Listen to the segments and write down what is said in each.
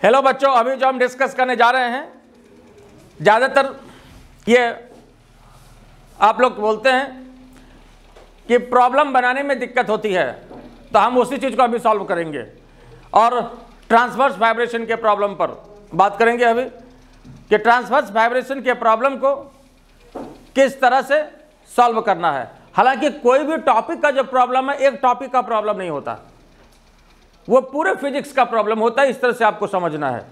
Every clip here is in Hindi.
हेलो बच्चों, अभी जो हम डिस्कस करने जा रहे हैं, ज़्यादातर ये आप लोग बोलते हैं कि प्रॉब्लम बनाने में दिक्कत होती है तो हम उसी चीज़ को अभी सॉल्व करेंगे। और ट्रांसवर्स वाइब्रेशन के प्रॉब्लम पर बात करेंगे अभी, कि ट्रांसवर्स वाइब्रेशन के प्रॉब्लम को किस तरह से सॉल्व करना है। हालाँकि कोई भी टॉपिक का जो प्रॉब्लम है, एक टॉपिक का प्रॉब्लम नहीं होता। वो पूरे फिजिक्स का प्रॉब्लम होता है, इस तरह से आपको समझना है।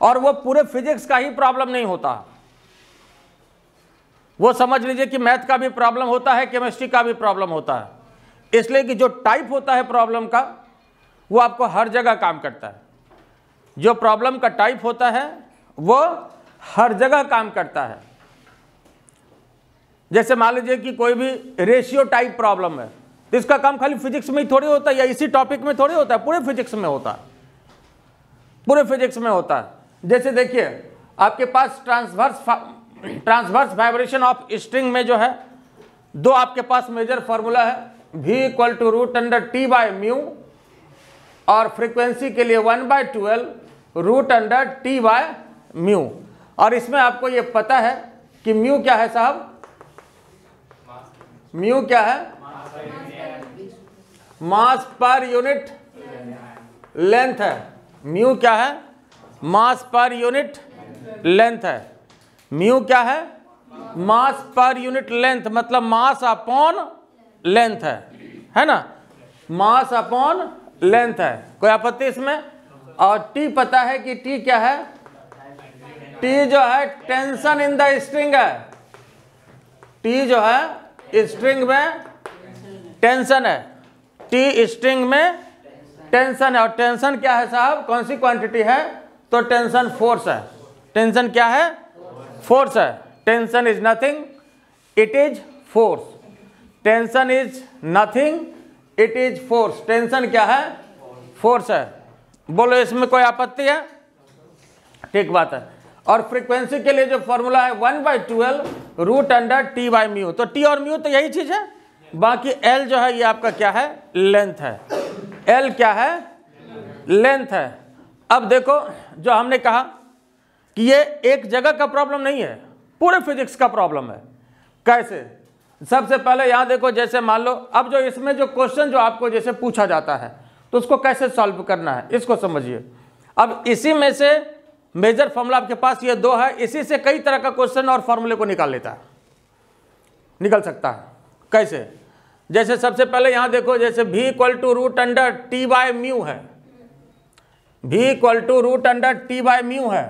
और वो पूरे फिजिक्स का ही प्रॉब्लम नहीं होता। वो समझ लीजिए कि मैथ का भी प्रॉब्लम होता है केमिस्ट्री का भी प्रॉब्लम होता है। इसलिए कि जो टाइप होता है प्रॉब्लम का, वो आपको हर जगह काम करता है। जो प्रॉब्लम का टाइप होता है, वो हर जगह काम करता है। जैसे मान लीजिए कि कोई भी रेशियो टाइप प्रॉब्लम है। तो इसका काम खाली फिजिक्स में ही थोड़ी होता है या इसी टॉपिक में थोड़ी होता है पूरे फिजिक्स में होता है। पूरे फिजिक्स में होता है। जैसे देखिए आपके पास transverse transverse vibration of string में जो है दो आपके पास मेजर फॉर्मूला है v equal to root under T by mu और फ्रीक्वेंसी के लिए one by twelve root under T by mu और इसमें आपको ये पता है कि म्यू क्या है साहब? म्यू क्या है? मास पर यूनिट लेंथ है। म्यू क्या है? मास पर यूनिट लेंथ है। म्यू क्या है? मास पर यूनिट लेंथ मतलब मास अपॉन लेंथ है। है ना? मास अपॉन लेंथ है। कोई आपत्ति इसमें? और टी पता है कि टी क्या है? टी जो है, टेंशन इन द स्ट्रिंग है। टी जो है स्ट्रिंग में टेंशन है। टी स्ट्रिंग में टेंशन है। और टेंशन क्या है साहब? कौन सी क्वांटिटी है? तो टेंशन फोर्स है। टेंशन क्या है? फोर्स है। Tension is nothing it is force tension is nothing it is force tension क्या है? फोर्स है। बोलो, इसमें कोई आपत्ति है? ठीक बात है। और फ्रीक्वेंसी के लिए जो फॉर्मूला है one by twelve root under T by mu तो टी और म्यू तो यही चीज़ है? बाकी एल जो है, ये आपका क्या है? लेंथ है। एल क्या है? लेंथ है। अब देखो, जो हमने कहा कि ये एक जगह का प्रॉब्लम नहीं है, पूरे फिजिक्स का प्रॉब्लम है। कैसे? सबसे पहले यहाँ देखो, जैसे मान लो, अब जो इसमें जो क्वेश्चन जो आपको जैसे पूछा जाता है तो उसको कैसे सॉल्व करना है, इसको समझिए। अब इसी में से मेजर फॉर्मूला आपके पास ये दो है, इसी से कई तरह का क्वेश्चन और फॉर्मूले को निकाल लेता है। निकल सकता है। कैसे? जैसे सबसे पहले यहाँ देखो, जैसे v equal to root under T by mu है। V equal to root under T by mu है।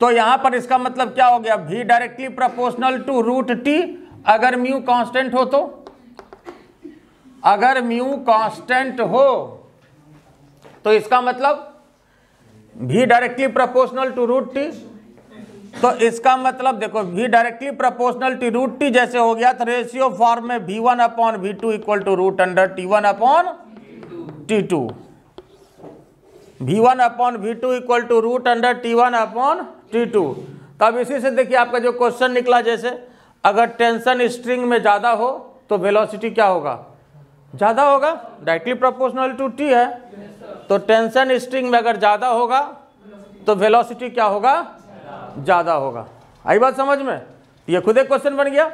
तो यहाँ पर इसका मतलब क्या हो गया? V directly proportional to root T अगर म्यू कांस्टेंट हो तो। अगर म्यू कांस्टेंट हो तो इसका मतलब v directly proportional to root T तो इसका मतलब देखो, v directly proportional to root T जैसे हो गया तो रेशियो फॉर्म में v1 one upon V two equal to root under T one upon T two V one upon V two equal to root under T one upon T two तब इसी से देखिए आपका जो क्वेश्चन निकला जैसे, अगर टेंशन स्ट्रिंग में ज़्यादा हो तो वेलोसिटी क्या होगा? ज़्यादा होगा? डायरेक्टली प्रोपोर्शनल टू टी है। तो टेंशन स्ट्रिंग में अगर ज़्यादा होगा तो वेलोसिटी क्या होगा? ज़्यादा होगा। आई बात समझ में? ये खुद एक क्वेश्चन बन गया।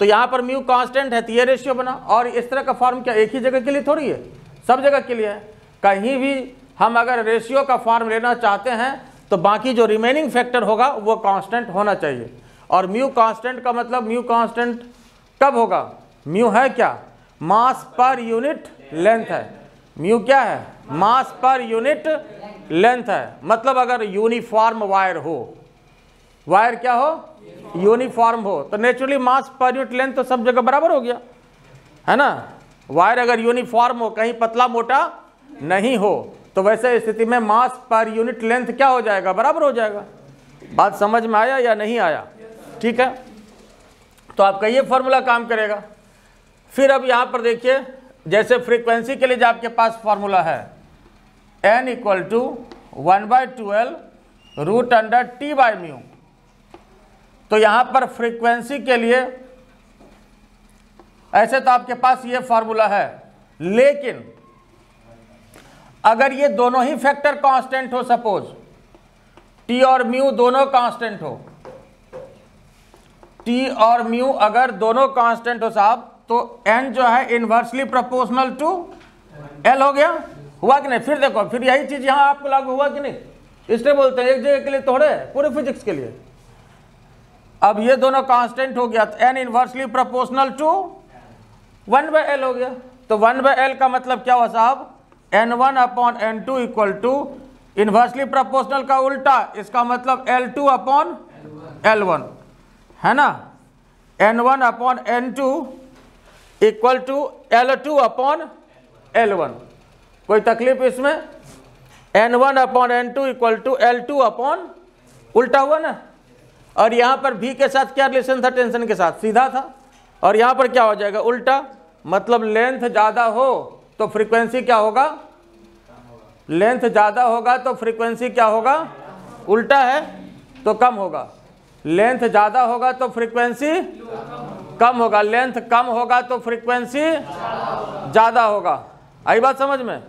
तो यहाँ पर म्यू कांस्टेंट है तो ये रेशियो बना। और इस तरह का फॉर्म क्या एक ही जगह के लिए थोड़ी है? सब जगह के लिए है। कहीं भी हम अगर रेशियो का फॉर्म लेना चाहते हैं तो बाकी जो रिमेनिंग फैक्टर होगा, वो कांस्टेंट होना चाहिए। और म्यू कांस्टेंट का मतलब म्यू कांस्टेंट कब होगा? म्यू है क्या? मास पर यूनिट लेंथ है। म्यू क्या है? मास पर यूनिट लेंथ है। मतलब अगर यूनिफॉर्म वायर हो वायर क्या हो? यूनिफॉर्म हो। तो नेचुरली मास पर यूनिट लेंथ तो सब जगह बराबर हो गया। है ना? वायर अगर यूनिफॉर्म हो, कहीं पतला मोटा नहीं हो तो वैसे स्थिति में मास पर यूनिट लेंथ क्या हो जाएगा? बराबर हो जाएगा। बात समझ में आया या नहीं आया? ठीक है? तो आपका ये फॉर्मूला काम करेगा। फिर अब यहाँ पर देखिए, जैसे फ्रीक्वेंसी के लिए जो आपके पास फॉर्मूला है N equal to one by twelve root under T by mu तो यहाँ पर फ्रीक्वेंसी के लिए ऐसे तो आपके पास ये फॉर्मूला है, लेकिन अगर ये दोनों ही फैक्टर कांस्टेंट हो सपोज़ टी और म्यू दोनों कांस्टेंट हो टी और म्यू अगर दोनों कांस्टेंट हो साहब तो एन जो है इनवर्सली प्रोपोर्शनल टू एल हो गया। हुआ कि नहीं? फिर देखो, फिर यही चीज़ यहाँ आपको लागू हुआ कि नहीं? इसलिए बोलते हैं एक जगह के लिए थोड़े, पूरे फिजिक्स के लिए। अब ये दोनों कांस्टेंट हो गया N inversely proportional to one by L हो गया। तो वन बाय एल का मतलब क्या हुआ साहब? N one upon N two equal to inversely proportional का उल्टा, इसका मतलब L two upon L one है ना? N one upon N two equal to L two upon L one कोई तकलीफ़ इसमें? N one upon N two equal to L two upon उल्टा हुआ ना? और यहाँ पर भी के साथ क्या रिलेशन था टेंशन के साथ? सीधा था। और यहाँ पर क्या हो जाएगा? उल्टा मतलब लेंथ ज़्यादा हो तो फ्रीक्वेंसी क्या होगा? लेंथ ज़्यादा होगा तो फ्रीक्वेंसी क्या होगा? उल्टा है तो कम होगा। लेंथ ज़्यादा होगा तो फ्रीक्वेंसी कम होगा। लेंथ कम होगा तो फ्रीक्वेंसी ज़्यादा होगा। आई बात समझ में?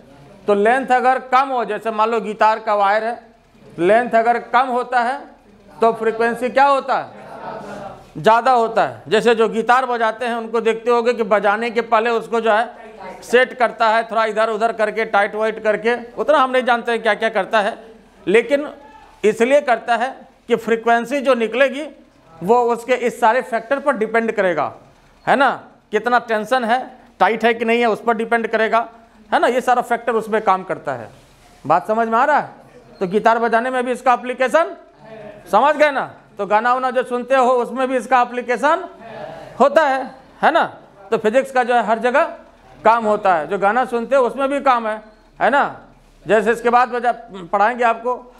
तो लेंथ अगर कम हो, जैसे मान लो गिटार का वायर है लेंथ अगर कम होता है तो फ्रीक्वेंसी क्या होता है? ज़्यादा होता है। जैसे जो गिटार बजाते हैं, उनको देखते होगे कि बजाने के पहले उसको जो है सेट करता है, थोड़ा इधर उधर करके टाइट वाइट करके, उतना हम नहीं जानते हैं क्या क्या करता है। लेकिन इसलिए करता है कि फ्रीक्वेंसी जो निकलेगी, वो उसके इस सारे फैक्टर पर डिपेंड करेगा। है ना? कितना टेंशन है टाइट है कि नहीं है, उस पर डिपेंड करेगा। है ना? ये सारा फैक्टर उसमें काम करता है। बात समझ में आ रहा है? तो गिटार बजाने में भी इसका एप्लीकेशन समझ गए ना? तो गाना वाना जो सुनते हो, उसमें भी इसका एप्लीकेशन होता है है ना? तो फिजिक्स का जो है, हर जगह काम होता है। जो गाना सुनते हो, उसमें भी काम है है ना? जैसे इसके बाद बजा पढ़ाएँगे आपको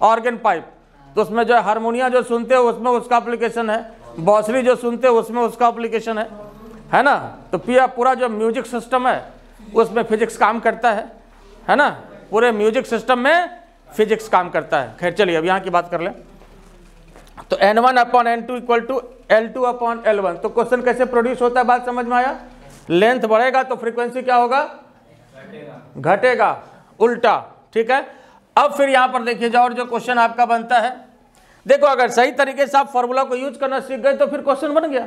ऑर्गन पाइप तो उसमें जो है हारमोनिया जो सुनते हो, उसमें उसका अप्लीकेशन है। बॉसरी जो सुनते हो, उसमें उसका अप्लीकेशन है है ना? तो पिया पूरा जो म्यूज़िक सिस्टम है, उसमें फिजिक्स काम करता है है ना? पूरे म्यूज़िक सिस्टम में फिजिक्स काम करता है। खैर, चलिए, अब यहाँ की बात कर लें। तो N one upon N two equal to L two upon L one तो क्वेश्चन कैसे प्रोड्यूस होता है बात समझ में आया? लेंथ बढ़ेगा तो फ्रीक्वेंसी क्या होगा? घटेगा। उल्टा, ठीक है? अब फिर यहाँ पर देखिए, जाओ और जो क्वेश्चन आपका बनता है। देखो, अगर सही तरीके से आप फॉर्मूला को यूज़ करना सीख गए तो फिर क्वेश्चन बन गया।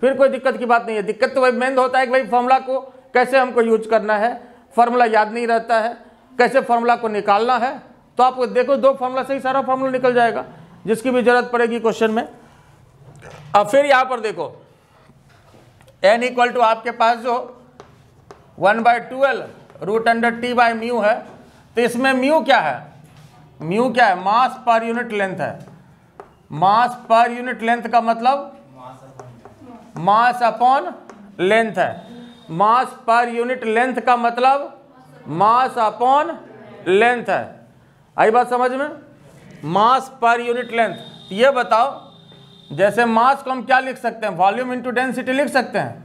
फिर कोई दिक्कत की बात नहीं है। दिक्कत तो वही मेन होता है कि भाई फॉर्मूला को कैसे हमको यूज़ करना है? फॉर्मूला याद नहीं रहता है। कैसे फॉर्मूला को निकालना है? तो आप देखो, दो फॉर्मूला से ही सारा फॉर्मूला निकल जाएगा। जिसकी भी ज़रूरत पड़ेगी क्वेश्चन में। अब फिर यहाँ पर देखो। एन इक्वल टू आपके पास जो one by twelve root under T by mu है तो इसमें म्यू क्या है? म्यू क्या है? मास पर यूनिट लेंथ है। मास पर यूनिट लेंथ का मतलब मास अपॉन लेंथ है। मास पर यूनिट लेंथ का मतलब मास अपॉन लेंथ है। आई बात समझ में? मास पर यूनिट लेंथ। ये बताओ, जैसे मास को हम क्या लिख सकते हैं? वॉल्यूम इंटू डेंसिटी लिख सकते हैं?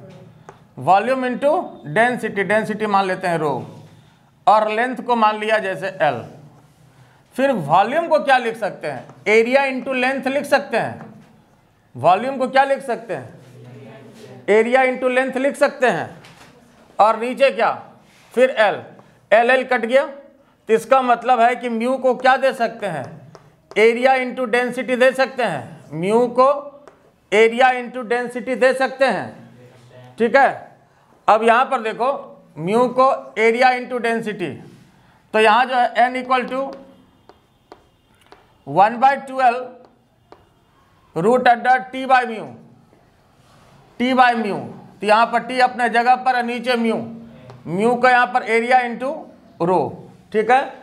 वॉल्यूम इंटू डेंसिटी डेंसिटी मान लेते हैं रो और लेंथ को मान लिया जैसे एल फिर वॉल्यूम को क्या लिख सकते हैं? एरिया इंटू लेंथ लिख सकते हैं। वॉल्यूम को क्या लिख सकते हैं? एरिया इंटू लेंथ लिख सकते हैं। और नीचे क्या? फिर एल एल एल कट गया। तो इसका मतलब है कि म्यू को क्या दे सकते हैं? एरिया इंटू डेंसिटी दे सकते हैं। म्यू को एरिया इंटू डेंसिटी दे सकते हैं। ठीक है? अब यहाँ पर देखो म्यू को एरिया इंटू डेंसिटी तो यहाँ जो है N equal to one by twelve root under T by mu T by mu तो यहाँ पर टी अपने जगह पर नीचे म्यू म्यू को यहाँ पर एरिया इंटू रो ठीक है?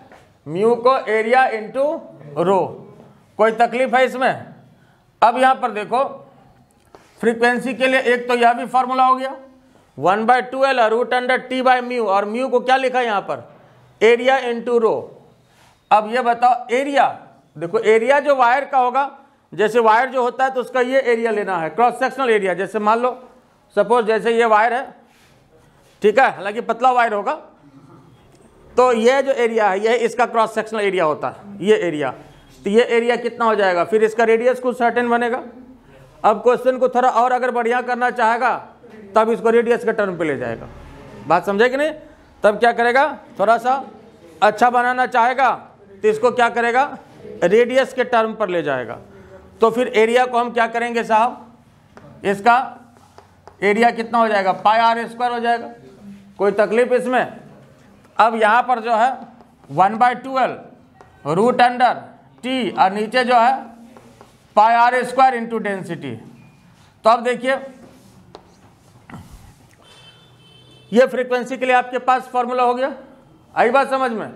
म्यू को एरिया इंटू रो कोई तकलीफ़ है इसमें? अब यहाँ पर देखो फ्रीक्वेंसी के लिए एक तो यह भी फॉर्मूला हो गया। One by two L root under T by mu और म्यू को क्या लिखा है यहाँ पर? एरिया इंटू रो अब ये बताओ एरिया देखो एरिया जो वायर का होगा, जैसे वायर जो होता है तो उसका ये एरिया लेना है क्रॉस सेक्शनल एरिया जैसे मान लो सपोज़ जैसे ये वायर है, ठीक है, हालाँकि पतला वायर होगा। तो ये जो एरिया है ये इसका क्रॉस सेक्शनल एरिया होता है, ये एरिया तो ये एरिया कितना हो जाएगा? फिर इसका रेडियस कुछ सर्टेन बनेगा। अब क्वेश्चन को थोड़ा और अगर बढ़िया करना चाहेगा, तब इसको रेडियस के टर्म पे ले जाएगा। बात समझे कि नहीं? तब क्या करेगा? थोड़ा सा अच्छा बनाना चाहेगा तो इसको क्या करेगा? रेडियस के टर्म पर ले जाएगा। तो फिर एरिया को हम क्या करेंगे साहब? इसका एरिया कितना हो जाएगा? पाई आर स्क्वायर हो जाएगा। कोई तकलीफ़ इसमें? अब यहाँ पर जो है one by twelve root under T और नीचे जो है pi R square into density तो अब देखिए, ये फ्रीक्वेंसी के लिए आपके पास फॉर्मूला हो गया। आई बात समझ में?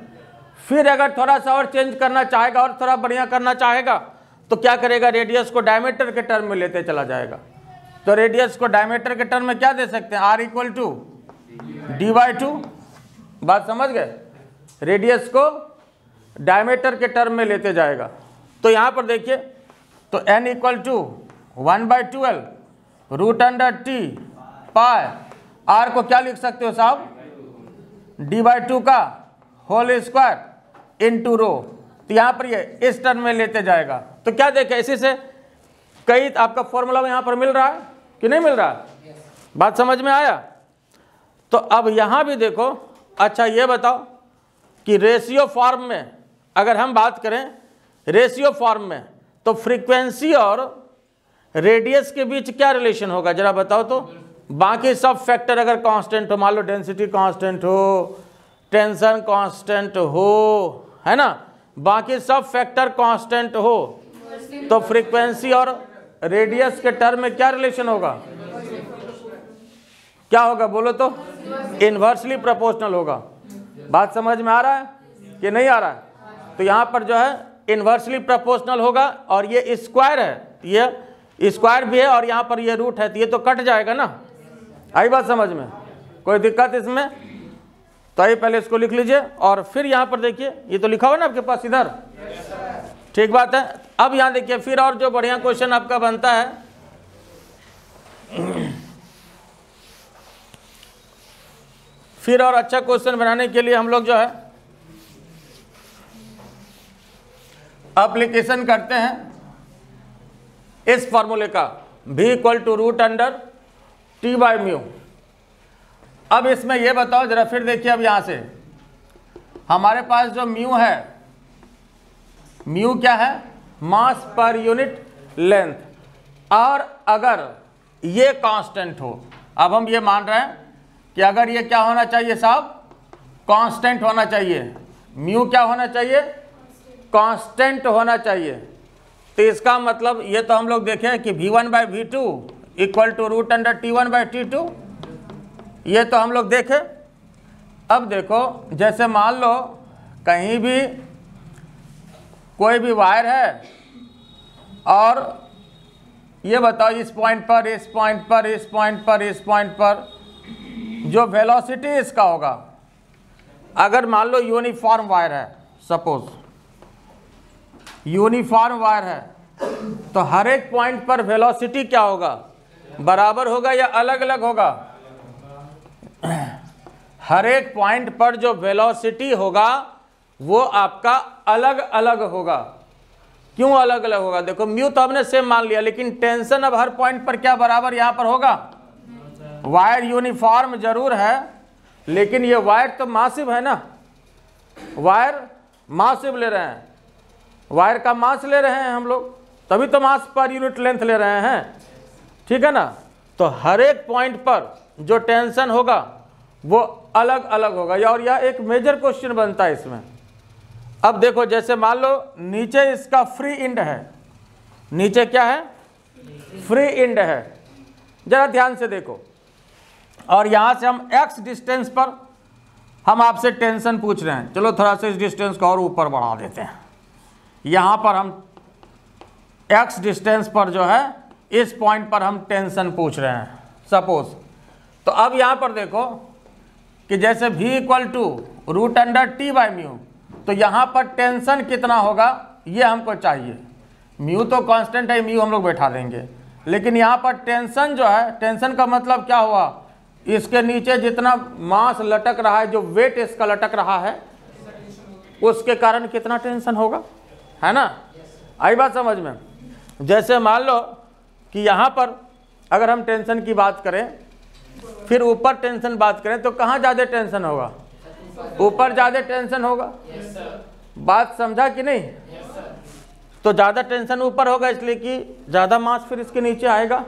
फिर अगर थोड़ा सा और चेंज करना चाहेगा और थोड़ा बढ़िया करना चाहेगा तो क्या करेगा? रेडियस को डायमीटर के टर्म में लेते चला जाएगा। तो रेडियस को डायमीटर के टर्म में क्या दे सकते हैं? R equal to D by two बात समझ गए? रेडियस को डायमीटर के टर्म में लेते जाएगा। तो यहाँ पर देखिए तो N equal to one by twelve root under T pi R को क्या लिख सकते हो साहब? डी बाई टू का whole square into rho तो यहाँ पर ये इस टर्म में लेते जाएगा। तो क्या देखे इसी से कई आपका फॉर्मूला यहाँ पर मिल रहा है कि नहीं मिल रहा? है बात समझ में आया? तो अब यहाँ भी देखो अच्छा ये बताओ कि रेशियो फॉर्म में अगर हम बात करें रेशियो फॉर्म में तो फ्रीक्वेंसी और रेडियस के बीच क्या रिलेशन होगा? जरा बताओ तो। बाकी सब फैक्टर अगर कांस्टेंट हो, मान लो डेंसिटी कांस्टेंट हो टेंशन कांस्टेंट हो, है ना? बाकी सब फैक्टर कांस्टेंट हो तो फ्रीक्वेंसी और रेडियस के टर्म में क्या रिलेशन होगा? क्या होगा बोलो तो? इन्वर्सली प्रोपोर्शनल होगा। बात समझ में आ रहा है कि नहीं आ रहा है? तो यहाँ पर जो है इन्वर्सली प्रोपोर्शनल होगा और ये स्क्वायर है। ये स्क्वायर भी है और यहाँ पर ये रूट है तो ये तो कट जाएगा ना? आई बात समझ में? कोई दिक्कत इसमें? तो आइए पहले इसको लिख लीजिए और फिर यहाँ पर देखिए, ये तो लिखा हुआ ना आपके पास इधर? ठीक बात है। अब यहाँ देखिए, फिर और जो बढ़िया क्वेश्चन आपका बनता है फिर और अच्छा क्वेश्चन बनाने के लिए हम लोग जो है अप्लीकेशन करते हैं। इस फॉर्मूले का भी equal to root under T by mu अब इसमें यह बताओ, जरा फिर देखिए अब यहाँ से। हमारे पास जो म्यू है म्यू क्या है? मास पर यूनिट लेंथ और अगर ये कांस्टेंट हो, अब हम ये मान रहे हैं कि अगर ये क्या होना चाहिए साहब? कांस्टेंट होना चाहिए। म्यू क्या होना चाहिए? कांस्टेंट होना चाहिए। तो इसका मतलब ये तो हम लोग देखें कि V one by V two equal to root under T one by T two ये तो हम लोग देखें। अब देखो, जैसे मान लो कहीं भी कोई भी वायर है और ये बताओ इस पॉइंट पर, इस पॉइंट पर, इस पॉइंट पर, इस पॉइंट पर जो वेलोसिटी इसका होगा। अगर मान लो यूनिफॉर्म वायर है सपोज़ यूनिफॉर्म वायर है तो हर एक पॉइंट पर वेलोसिटी क्या होगा? बराबर होगा या अलग अलग होगा? हर एक पॉइंट पर जो वेलोसिटी होगा, वो आपका अलग अलग होगा। क्यों अलग अलग होगा? देखो म्यू तो हमने सेम मान लिया, लेकिन टेंशन अब हर पॉइंट पर क्या बराबर यहाँ पर होगा? वायर यूनिफॉर्म ज़रूर है, लेकिन ये वायर तो मासिव है ना। वायर मासिव ले रहे हैं। वायर का मास ले रहे हैं हम लोग, तभी तो मास पर यूनिट लेंथ ले रहे हैं। ठीक है ना? तो हर एक पॉइंट पर जो टेंशन होगा, वो अलग अलग होगा। या और यह एक मेजर क्वेश्चन बनता है इसमें। अब देखो, जैसे मान लो, नीचे इसका फ्री इंड है। नीचे क्या है? फ्री इंड है। जरा ध्यान से देखो। और यहाँ से हम एक्स डिस्टेंस पर हम आपसे टेंशन पूछ रहे हैं। चलो थोड़ा सा इस डिस्टेंस को और ऊपर बढ़ा देते हैं। यहाँ पर हम एक्स डिस्टेंस पर जो है, इस पॉइंट पर हम टेंशन पूछ रहे हैं। सपोज़ तो अब यहाँ पर देखो कि जैसे v equal to root under T by mu तो यहाँ पर टेंशन कितना होगा, ये हमको चाहिए। म्यू तो कांस्टेंट है म्यू हम लोग बैठा देंगे। लेकिन यहाँ पर टेंशन जो है टेंशन का मतलब क्या हुआ? इसके नीचे जितना मास लटक रहा है, जो वेट इसका लटक रहा है, उसके कारण कितना टेंशन होगा? है ना? आई बात समझ में? जैसे मान लो कि यहाँ पर अगर हम टेंशन की बात करें, फिर ऊपर टेंशन बात करें तो कहाँ ज़्यादा टेंशन होगा? ऊपर ज़्यादा टेंशन होगा? बात समझा कि नहीं? तो ज़्यादा टेंशन ऊपर होगा इसलिए कि ज़्यादा मास फिर इसके नीचे आएगा।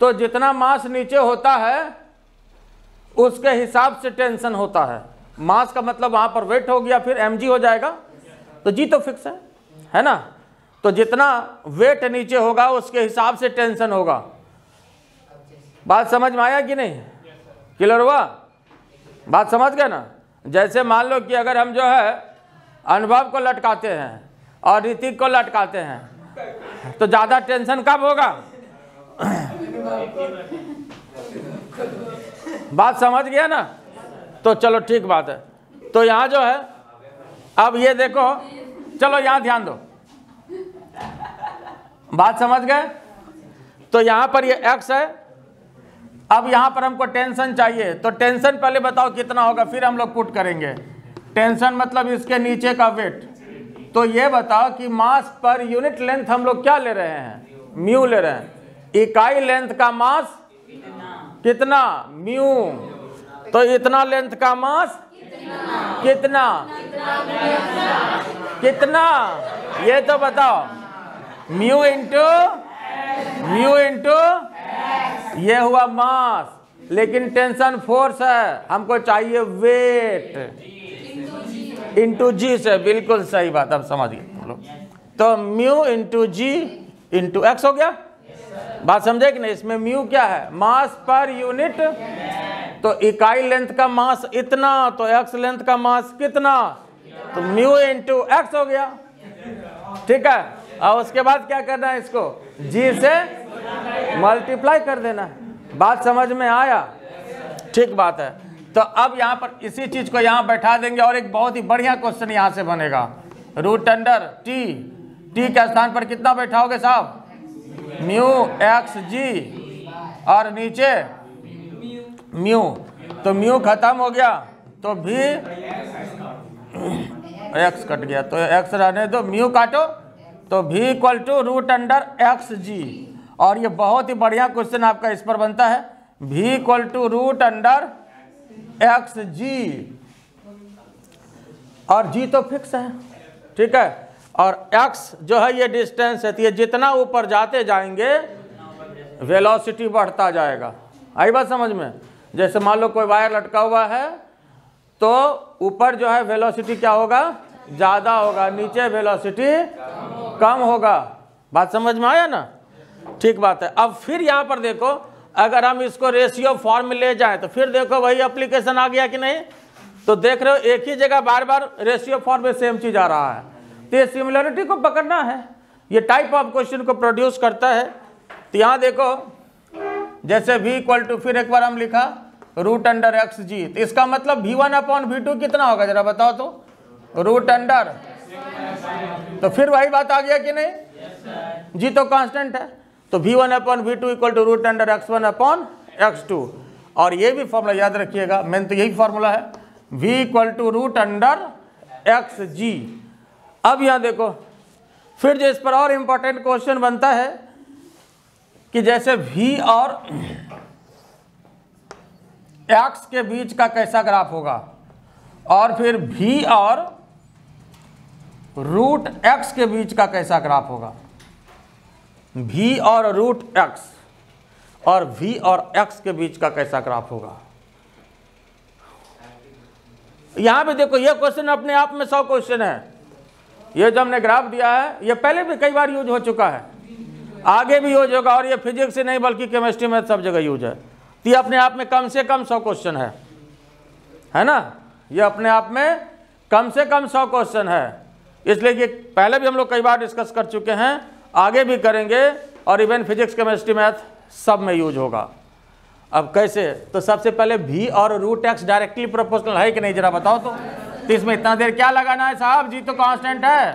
तो जितना मास नीचे होता है उसके हिसाब से टेंशन होता है। मास का मतलब वहाँ पर वेट हो गया, फिर एमजी हो जाएगा। तो जी तो फिक्स है है ना? तो जितना वेट नीचे होगा, उसके हिसाब से टेंशन होगा। बात समझ में आया कि नहीं? क्लियर हुआ? बात समझ गए ना? जैसे मान लो कि अगर हम जो है, अनुभव को लटकाते हैं और ऋतिक को लटकाते हैं तो ज़्यादा टेंशन कब होगा? बात समझ गया ना? तो चलो ठीक बात है। तो यहाँ जो है, अब ये देखो, चलो यहाँ ध्यान दो। बात समझ गए? तो यहाँ पर ये एक्स है। अब यहाँ पर हमको टेंशन चाहिए। तो टेंशन पहले बताओ कितना होगा, फिर हम लोग पुट करेंगे। टेंशन मतलब इसके नीचे का वेट। तो ये बताओ कि मास पर यूनिट लेंथ हम लोग क्या ले रहे हैं? म्यू ले रहे हैं। इकाई लेंथ का मास कितना? म्यू। तो इतना लेंथ का मास? कितना? कितना? ये तो बताओ। म्यू इंटू म्यू इंटू ये हुआ मास। लेकिन टेंशन फोर्स है। हमको चाहिए वेट इंटू जी से। बिल्कुल सही बात। अब समझ गए। तो mu into G into X हो गया? बात समझे कि नहीं? इसमें म्यू क्या है? मास पर यूनिट तो इकाई लेंथ का मास इतना तो एक्स लेंथ का मास कितना? तो म्यू इंटू एक्स हो गया। ठीक है? और उसके बाद क्या करना है इसको? जी से मल्टीप्लाई कर देना है। बात समझ में आया? ठीक बात है। तो अब यहाँ पर इसी चीज़ को यहाँ बैठा देंगे और एक बहुत ही बढ़िया क्वेश्चन यहाँ से बनेगा। रूट अंडर टी टी के स्थान पर कितना बैठाओगे साहब? म्यू एक्स जी और नीचे म्यू। तो म्यू खत्म हो गया तो भी एक्स कट गया। तो एक्स रहने दो, म्यू काटो तो भी equal to root under X G. और ये बहुत ही बढ़िया क्वेश्चन आपका इस पर बनता है। भी equal to root under X G. और जी तो फिक्स है, ठीक है? और एक्स जो है ये डिस्टेंस है तो ये जितना ऊपर जाते जाएँगे वेलोसिटी बढ़ता जाएगा। आई बात समझ में? जैसे मान लो कोई वायर लटका हुआ है तो ऊपर जो है वेलोसिटी क्या होगा? ज़्यादा होगा, नीचे वेलोसिटी कम होगा। बात समझ में आया ना? ठीक बात है। अब फिर यहाँ पर देखो, अगर हम इसको रेशियो फॉर्म ले जाएँ तो फिर देखो वही एप्लीकेशन आ गया कि नहीं? तो देख रहे हो, एक ही जगह बार बार रेशियो फॉर्म में सेम चीज़ आ रहा है। तो ये सिमिलरिटी को पकड़ना है। ये टाइप ऑफ़ क्वेश्चन को प्रोड्यूस करता है। तो यहाँ देखो, जैसे v इक्वल टू फिर एक बार हम लिखा रूट अंडर एक्स जी तो इसका मतलब v1 वन अपॉन वी कितना होगा, जरा बताओ तो। रूट अंडर तो फिर वही बात आ गया कि नहीं? जी तो कांस्टेंट है। तो v1 one upon V two equal to root under X one upon X two और ये भी फॉर्मूला याद रखिएगा मेन तो यही फॉर्मूला है। v equal to root under X G अब यहाँ देखो, फिर जो इस पर और इंपॉर्टेंट क्वेश्चन बनता है कि जैसे v और एक्स के बीच का कैसा ग्राफ होगा? और फिर v और रूट एक्स के बीच का कैसा ग्राफ होगा? V और रूट एक्स और वी और एक्स के बीच का कैसा ग्राफ होगा? यहाँ भी देखो, ये क्वेश्चन अपने आप में सौ क्वेश्चन है। ये जो हमने ग्राफ दिया है, ये पहले भी कई बार यूज़ हो चुका है। आगे भी यूज़ होगा और ये फिजिक्स से नहीं, बल्कि केमिस्ट्री में सब जगह यूज़ है। तो ये अपने आप में कम से कम सौ क्वेश्चन है। है ना? ये अपने आप में कम से कम सौ क्वेश्चन है। इसलिए कि पहले भी हम लोग कई बार डिस्कस कर चुके हैं, आगे भी करेंगे और इवन फिजिक्स केमिस्ट्री मैथ सब में यूज़ होगा। अब कैसे? तो सबसे पहले भी और रूट एक्स डायरेक्टली प्रोपोर्शनल है कि नहीं, जरा बताओ तो। तो इसमें इतना देर क्या लगाना है साहब? जी तो कांस्टेंट है।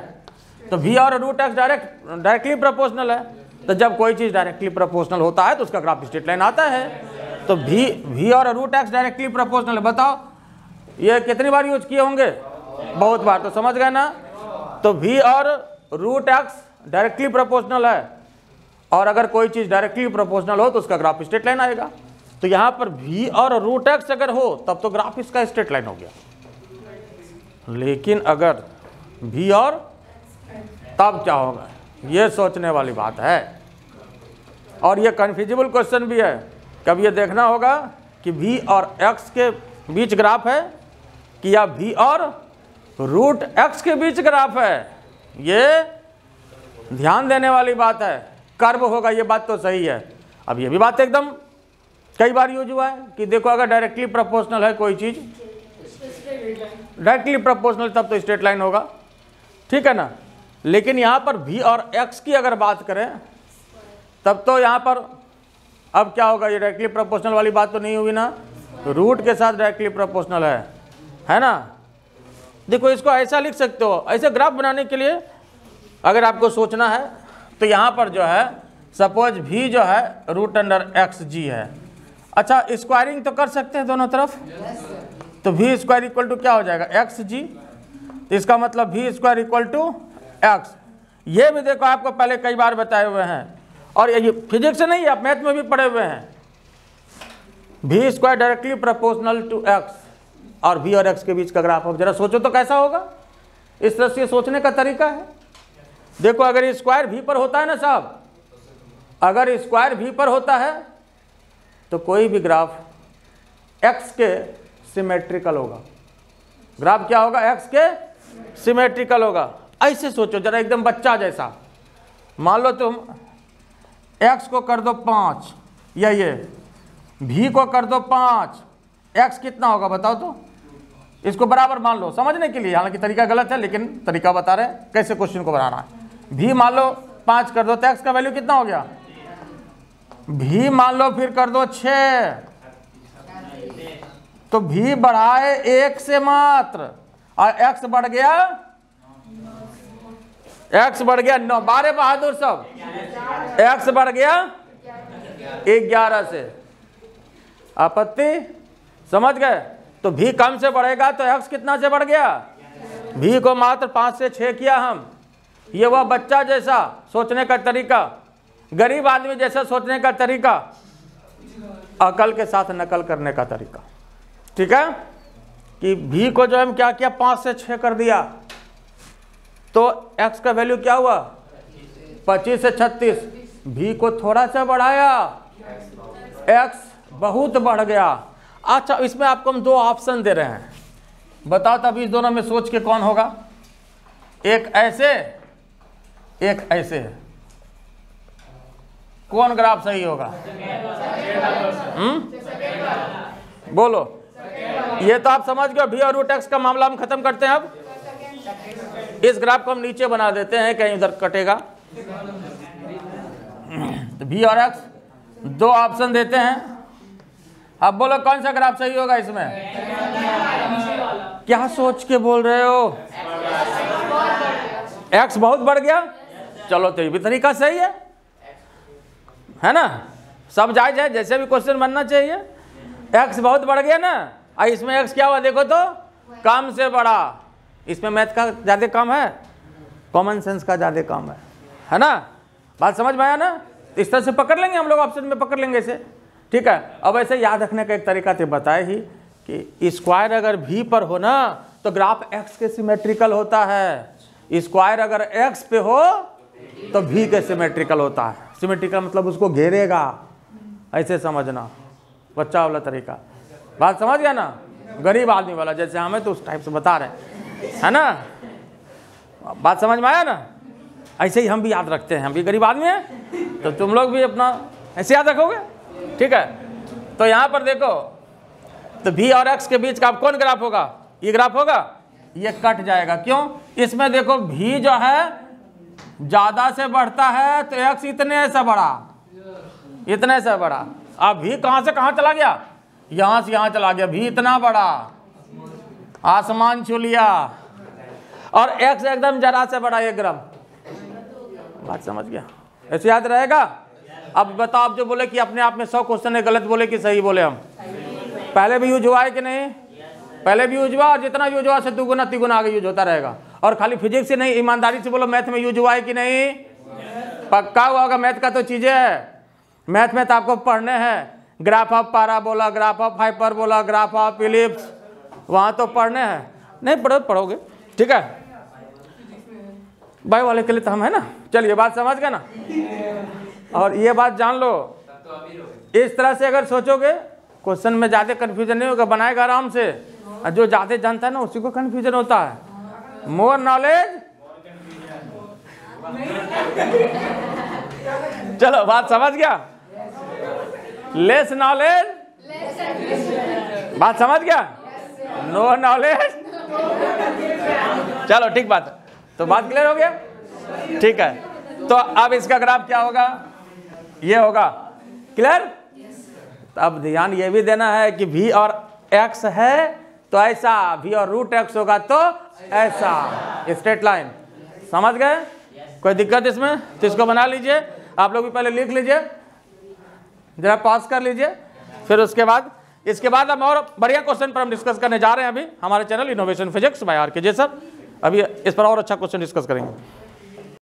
तो वी और root X direct directly proportional है। तो जब कोई चीज़ डायरेक्टली प्रोपोर्शनल होता है तो उसका ग्राफ स्ट्रेट लाइन आता है। तो भी वी और रूट एक्स डायरेक्टली प्रोपोर्शनल है। बताओ, ये कितनी बार यूज़ किए होंगे? बहुत बार तो समझ गए ना? तो वी और रूट एक्स डायरेक्टली प्रोपोर्शनल है। और अगर कोई चीज़ डायरेक्टली प्रोपोर्शनल हो तो उसका ग्राफ स्ट्रेट लाइन आएगा। तो यहाँ पर वी और रूट एक्स अगर हो, तब तो ग्राफ इसका स्ट्रेट लाइन हो गया। लेकिन अगर भी और, तब क्या होगा? ये सोचने वाली बात है। और ये कन्फ्यूजिबल क्वेश्चन भी है। कब ये देखना होगा कि भी और एक्स के बीच ग्राफ है कि या भी और रूट एक्स के बीच ग्राफ है? ये ध्यान देने वाली बात है। कर्व होगा, ये बात तो सही है। अब ये भी बात एकदम कई बार यूज़ हुआ है कि देखो, अगर डायरेक्टली प्रोपोर्शनल है कोई चीज़ डायरेक्टली प्रोपोर्शनल तब तो स्ट्रेट लाइन होगा। ठीक है ना? लेकिन यहाँ पर भी और एक्स की अगर बात करें, तब तो यहाँ पर अब क्या होगा? ये डायरेक्टली प्रोपोर्शनल वाली बात तो नहीं हुई ना। रूट के साथ डायरेक्टली प्रोपोर्शनल है। है ना? देखो, इसको ऐसा लिख सकते हो। ऐसे ग्राफ बनाने के लिए अगर आपको सोचना है तो यहाँ पर जो है सपोज़ भी जो है रूट अंडर एक्स जी है। अच्छा स्क्वायरिंग तो कर सकते हैं दोनों तरफ़? तो वी स्क्वायर इक्वल टू क्या हो जाएगा? एक्स जी तो इसका मतलब V square equal to X ये भी देखो, आपको पहले कई बार बताए हुए हैं। और ये फिजिक्स नहीं, आप मैथ में भी पढ़े हुए हैं। V square directly proportional to X और वी और एक्स के बीच का ग्राफ अब जरा सोचो तो कैसा होगा? इस तरह से सोचने का तरीका है। देखो, अगर स्क्वायर भी पर होता है ना साहब, अगर स्क्वायर भी पर होता है तो कोई भी ग्राफ एक्स के सिमेट्रिकल होगा। ग्राफ क्या होगा? एक्स के सिमेट्रिकल होगा। ऐसे सोचो, जरा एकदम बच्चा जैसा। मान लो तुम एक्स को कर दो पाँच, या ये भी को कर दो पाँच एक्स कितना होगा बताओ तो? इसको बराबर मान लो, समझने के लिए। हालाँकि तरीका गलत है, लेकिन तरीका बता रहे हैं, कैसे क्वेश्चन को बनाना है। भी मान लो पाँच कर दो तो एक्स का वैल्यू कितना हो गया? भी मान लो फिर कर दो छ। तो भी बढ़ाए एक से मात्र। और एक्स बढ़ गया? एक्स बढ़ गया नौ। बारह बहादुर सब। एक्स बढ़ गया ग्यारह से। आपत्ति? समझ गए? तो भी कम से बढ़ेगा तो एक्स कितना से बढ़ गया? भी को मात्र पाँच से छह किया हम। ये वह बच्चा जैसा सोचने का तरीका, गरीब आदमी जैसा सोचने का तरीका, अकल के साथ नकल करने का तरीका। ठीक है? कि भी को जो हम क्या किया? पाँच से छह कर दिया। तो एक्स का वैल्यू क्या हुआ? पच्चीस से छत्तीस। भी को थोड़ा सा बढ़ाया। एक्स बहुत बढ़ गया। अच्छा इसमें आपको हम दो ऑप्शन दे रहे हैं। बताओ तब इस दोनों में सोच के कौन होगा? एक ऐसे एक ऐसे। कौन ग्राफ सही होगा? हम्म? बोलो। ये तो आप समझ गए भी और रूट एक्स का मामला हम खत्म करते हैं अब। इस ग्राफ को हम नीचे बना देते हैं, कहीं उधर कटेगा। तो भी और एक्स, दो ऑप्शन देते हैं। अब बोलो, कौन सा ग्राफ सही होगा इसमें? क्या सोच के बोल रहे हो? एक्स बहुत बढ़ गया। चलो तो ये भी तरीका सही है। है ना? सब जायज़ है, जैसे भी क्वेश्चन बनना चाहिए। एक्स बहुत बढ़ गया ना? और इसमें एक्स क्या हुआ? देखो तो कम से बड़ा। इसमें मैथ का ज़्यादा कम है? कॉमन सेंस का ज़्यादा कम है। है ना? बात समझ में आया ना? इस तरह से पकड़ लेंगे हम लोग ऑप्शन में पकड़ लेंगे इसे। ठीक है? अब ऐसे याद रखने का एक तरीका तो बताए ही कि स्क्वायर अगर भी पर हो ना तो ग्राफ एक्स के सिमेट्रिकल होता है। स्क्वायर अगर एक्स पे हो तो भी के सिमेट्रिकल होता है। सिमेट्रिकल मतलब उसको घेरेगा। ऐसे समझना। बच्चा वाला तरीका। बात समझ गया ना? गरीब आदमी वाला, जैसे हमें तो उस टाइप से बता रहे हैं। है ना? बात समझ में आया ना? ऐसे ही हम भी याद रखते हैं। हम भी गरीब आदमी हैं तो तुम लोग भी अपना ऐसे याद रखोगे? ठीक है? तो यहाँ पर देखो तो भी और एक्स के बीच का कौन ग्राफ होगा? ये ग्राफ होगा? ये कट जाएगा। क्यों? इसमें देखो भी जो है, ज़्यादा से बढ़ता है तो एक्स इतने से बड़ा इतने से बड़ा अब भी कहाँ से कहाँ चला गया? यहाँ से यहाँ चला गया, भी इतना बड़ा। आसमान छू लिया। और एक्स एकदम जरा से बड़ा, एक ग्राम। बात समझ गया? ऐसे याद रहेगा? अब बताओ आप जो बोले कि अपने आप में सौ क्वेश्चन है, गलत बोले कि सही बोले हम? पहले भी यूज़ हुआ है कि नहीं? पहले भी यूज़ हुआ, और जितना यूज़ हुआ से दुगुना, तिगुना आगे यूज़ होता रहेगा। और खाली फिजिक्स से नहीं, ईमानदारी से बोलो मैथ में यूज़ हुआ है कि नहीं? पक्का हुआ होगा मैथ का तो चीज़ें है। मैथ में तो आपको पढ़ने हैं। Graph of parabola graph of hyperbola graph of ellipse. वहाँ तो पढ़ने हैं। नहीं, पढ़ो, पढ़ोगे। ठीक है। बायो वाले के लिए तो हम है ना। चलिए, बात समझ गए ना? और ये बात जान लो। इस तरह से अगर सोचोगे, क्वेश्चन में ज़्यादा कन्फ्यूज़न नहीं होगा, बनाएगा आराम से। और जो ज़्यादा जानता है ना, उसी को कन्फ्यूज़न होता है। मोर नॉलेज चलो, बात समझ गया? लेस नॉलेज बात समझ गया? नो नॉलेज चलो, ठीक बात तो बात क्लियर हो गया? ठीक है। तो अब इसका ग्राफ क्या होगा? ये होगा। क्लियर तो अब ध्यान ये भी देना है कि v और एक्स है तो ऐसा। भी और रूट एक्स होगा तो ऐसा। स्ट्रेट लाइन समझ गए? कोई दिक्कत इसमें? तो इसको बना लीजिए। आप लोग भी पहले लिख लीजिए। जरा पास कर लीजिए। फिर उसके बाद, इसके बाद हम और बढ़िया क्वेश्चन पर हम डिस्कस करने जा रहे हैं अभी। हमारे channel innovation physics by R K J sir अभी इस पर और अच्छा क्वेश्चन डिस्कस करेंगे।